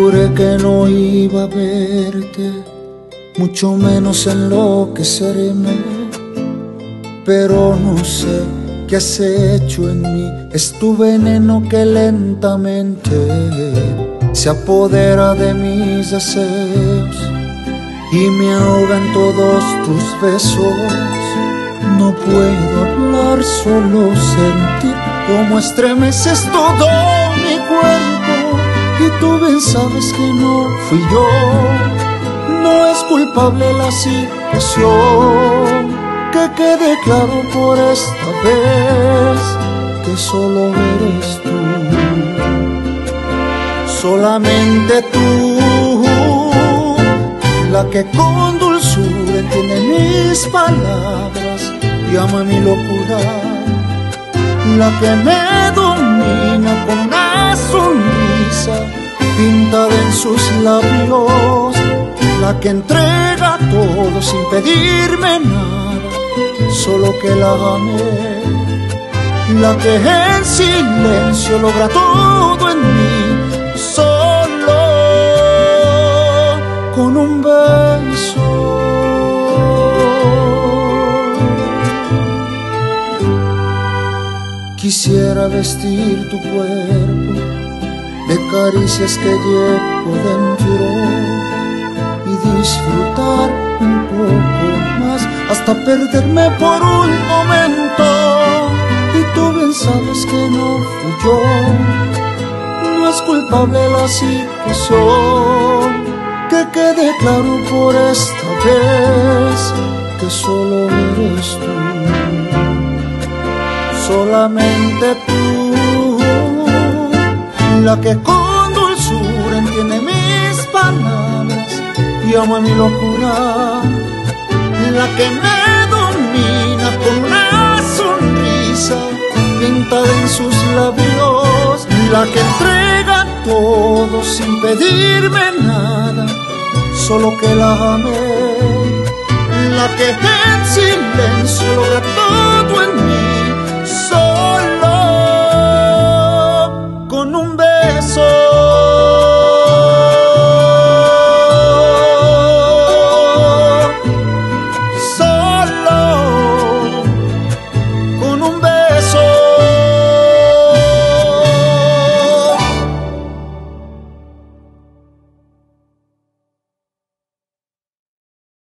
Juré que no iba a verte, mucho menos enloquecerme, pero no sé qué has hecho en mí. Es tu veneno que lentamente se apodera de mis deseos y me ahogan todos tus besos. No puedo hablar, solo sentir cómo estremeces todo mi cuerpo y tú bien sabes que no fui yo. No es culpable la situación, que quede claro por esta vez que solo eres tú, solamente tú, la que con dulzura entiende mis palabras y ama mi locura, la que me domina sus labios, la que entrega todo sin pedirme nada, solo que la ame, la que en silencio logra todo en mí, solo con un beso. Quisiera vestir tu cuerpo de caricias que llevo y disfrutar un poco más hasta perderme por un momento. Y tú bien sabes que no fui yo, no es culpable la situación. Que quede claro por esta vez que solo eres tú solamente tú, la que y ama mi locura, la que me domina con una sonrisa pintada en sus labios, la que entrega todo sin pedirme nada, solo que la amé, la que en silencio logra todo en mí